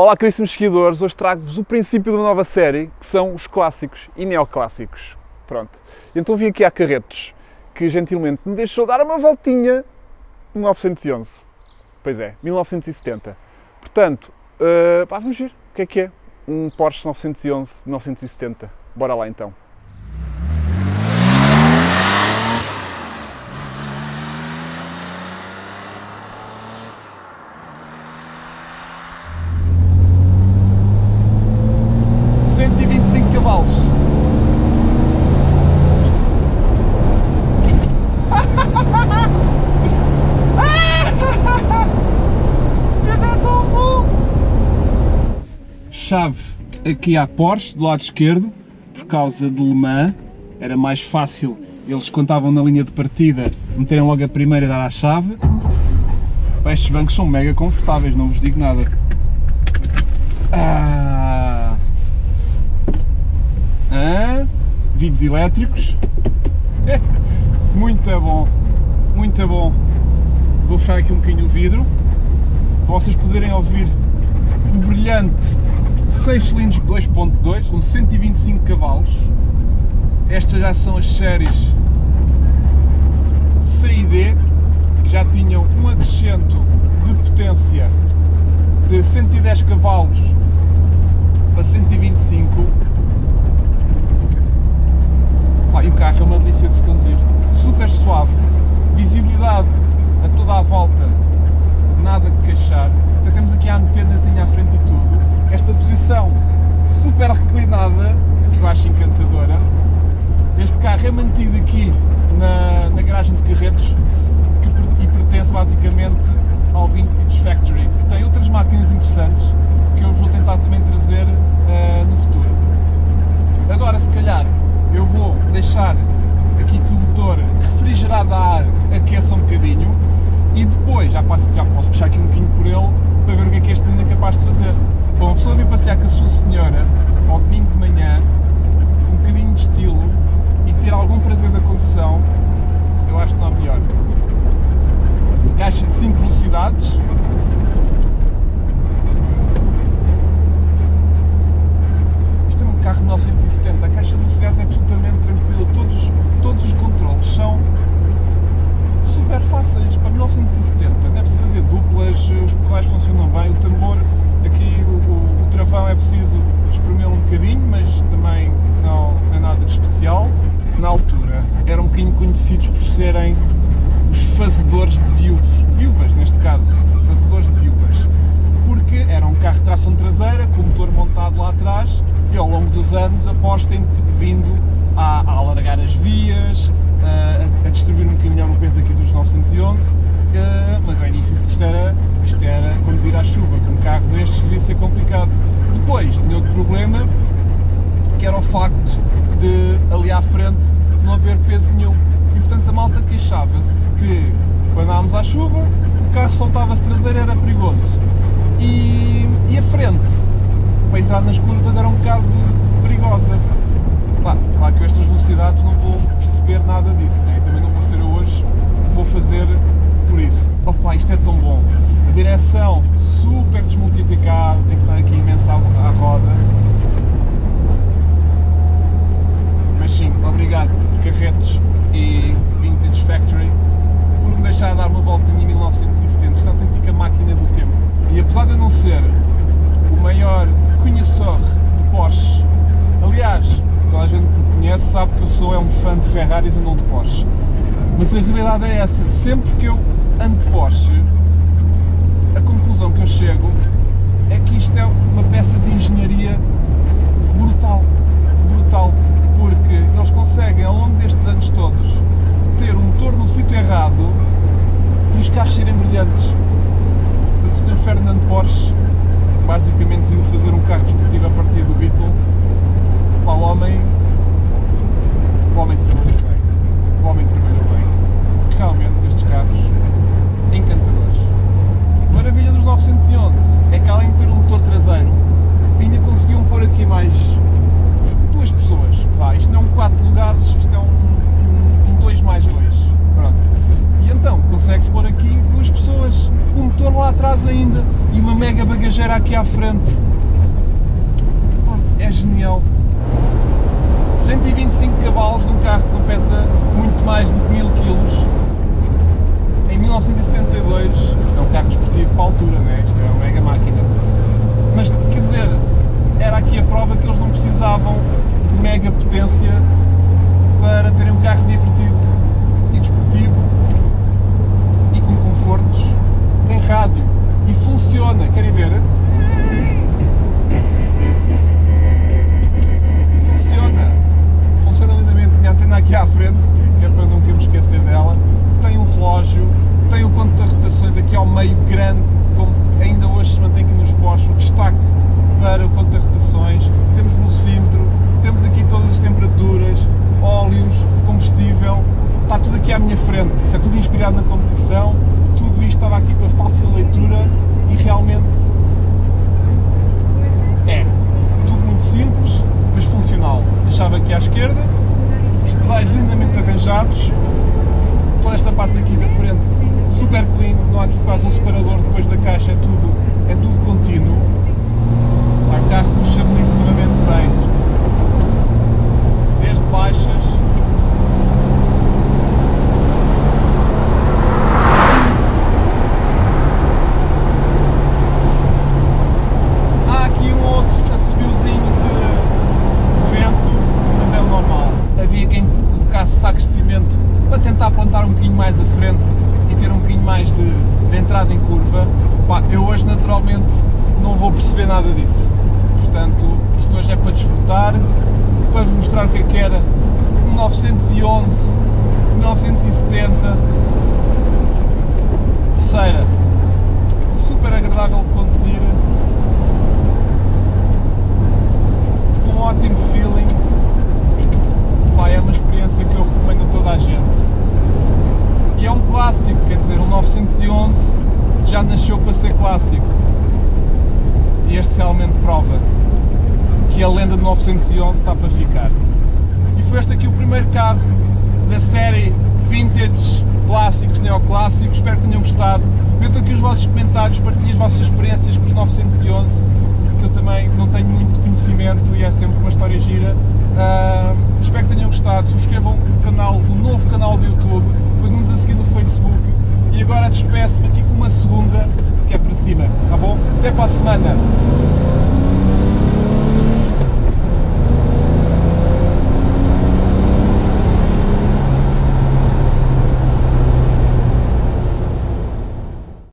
Olá, caríssimos seguidores. Hoje trago-vos o princípio de uma nova série que são os clássicos e neoclássicos. Pronto. Então vim aqui a Carretos, que gentilmente me deixou dar uma voltinha em 1911. Pois é, 1970. Portanto, uh, vamos ver o que é que é um Porsche 911 1970. Bora lá então. Cento e vinte e cinco cavalos. Isto é tão bom! Chave aqui à Porsche, do lado esquerdo, por causa de Le Mans. Era mais fácil, eles contavam na linha de partida, meterem logo a primeira e dar a chave. Estes bancos são mega confortáveis, não vos digo nada. Ah. Ah. Vidros elétricos. Muito bom, muito bom. Vou fechar aqui um bocadinho o vidro para vocês poderem ouvir o brilhante 6 cilindros 2.2 com 125 cavalos. Estas já são as séries C e D que já tinham um acrescento de potência de 110 cavalos para 125. Ah, e o carro é uma delícia de se conduzir. Super suave, visibilidade a toda a volta, nada de queixar. Já temos aqui a antenazinha à frente e tudo. Esta posição super reclinada, que eu acho encantadora. Este carro é mantido aqui na, na garagem de Carretos que, e pertence basicamente ao Vintage Factory, que tem outras máquinas interessantes que eu vou tentar também trazer eh, no futuro. Agora, se calhar, eu vou deixar aqui que o motor refrigerado a ar aqueça um bocadinho e depois já posso, já posso puxar aqui um bocadinho por ele para ver o que é que este menino é capaz de fazer. Bom, a pessoa vir passear com a sua senhora ao domingo de manhã, um bocadinho de estilo e ter algum prazer da condução, eu acho que não há melhor. Caixa de 5 velocidades. Isto é um carro de 970, a caixa de velocidades é absolutamente tranquila, todos, todos os controles são super fáceis para 1970. Deve-se fazer duplas, os pedais funcionam bem, o tambor, aqui o, o- o travão é preciso espremê-lo um bocadinho, mas também não é nada de especial. Na altura eram um bocadinho conhecidos por serem os fazedores de viúvas, de viúvas neste caso, fazedores de viúvas, porque era um carro de tração traseira, com o motor montado lá atrás, e ao longo dos anos a Porsche tem vindo a, a alargar as vias, a, a distribuir um bocadinho melhor o peso aqui dos 911, eh, mas ao início isto era, isto era conduzir à chuva, com um carro destes devia ser complicado. Depois tinha outro problema, que era o facto de ali à frente não haver peso nenhum. E portanto a malta queixava-se que quando andávamos à chuva o carro soltava-se traseiro era perigoso. E, e a frente, para entrar nas curvas, era um bocado perigosa. Pá, claro que estas velocidades não vou perceber nada disso, né? também não vou ser hoje vou fazer por isso. Opa, isto é tão bom. A direção super desmultiplicada, tem que estar aqui imensa à, à roda. Mas sim, obrigado Carretos e Vintage Factory por me deixar dar uma voltinha em 1970. Isto é uma autêntica máquina do tempo. E apesar de eu não ser o maior conhecedor de Porsche, aliás, toda a gente que me conhece sabe que eu sou é um fã de Ferraris e não de Porsche. Mas a realidade é essa, sempre que eu ando de Porsche, a conclusão que eu chego é que isto é uma peça de engenharia brutal, brutal, porque eles conseguem ao longo destes anos todos ter o motor no sítio errado e os carros serem brilhantes. Portanto, o Sr. Fernando Porsche basicamente decidiu fazer um carro desportivo a partir do Beetle. Pá, o homem, o homem trabalhou bem, o homem trabalhou bem. Realmente estes carros encantadores. Maravilha dos 911 é que além de ter um motor traseiro, ainda conseguiam pôr aqui mais duas pessoas. Vá, isto não é um 4 lugares, isto é um, um, um 2 mais 2. Pronto. E então consegue-se pôr aqui duas pessoas motor lá atrás ainda e uma mega bagageira aqui à frente. É genial. 125 cavalos de um carro que não pesa muito mais de 1000 kg. Em 1972, isto é um carro desportivo para a altura, né? isto é uma mega máquina. Mas quer dizer, era aqui a prova que eles não precisavam de mega potência para terem um carro divertido e desportivo e com confortos. Tem rádio e funciona. Querem ver? Funciona. Funciona lindamente. Tinha a antena aqui à frente, que é para nunca me esquecer dela. Tem um relógio, tem o conto de rotações aqui ao meio grande, como ainda hoje se mantém aqui nos Porsche, o destaque para o conto de rotações. Temos velocímetro, temos aqui todas as temperaturas, óleos, combustível, está tudo aqui à minha frente. Isso é tudo inspirado na competição, tudo isto estava aqui para fácil leitura e realmente é tudo muito simples, mas funcional. Deixava aqui à esquerda, os pedais lindamente arranjados, toda esta parte aqui da frente super clean, não há aqui quase um separador depois da caixa, é tudo, é tudo contínuo. O carro puxa belíssimamente bem. Desde baixas. Há aqui um outro assobiozinho de, de vento, mas é o normal. Havia quem colocasse sacos de cimento para tentar plantar um bocadinho mais à frente e ter um bocadinho mais de, de entrada em curva. Pá, eu hoje naturalmente não vou perceber nada disso. Portanto, isto hoje é para desfrutar, para vos mostrar o que é que era 1911, 1970. Terceira, super agradável de conduzir, com um ótimo feeling. Pá, é uma experiência que eu recomendo a toda a gente. E é um clássico, quer dizer, um 911 já nasceu para ser clássico. E este realmente prova que a lenda de 911 está para ficar. E foi este aqui o primeiro carro da série Vintage Clássicos, Neoclássicos. Espero que tenham gostado. Metam aqui os vossos comentários, partilhem as vossas experiências com os 911, que eu também não tenho muito conhecimento e é sempre uma história gira. Uh, espero que tenham gostado. Subscrevam o canal, o novo canal do YouTube, continuem-nos a seguir no Facebook. E agora despeço-me aqui com uma segunda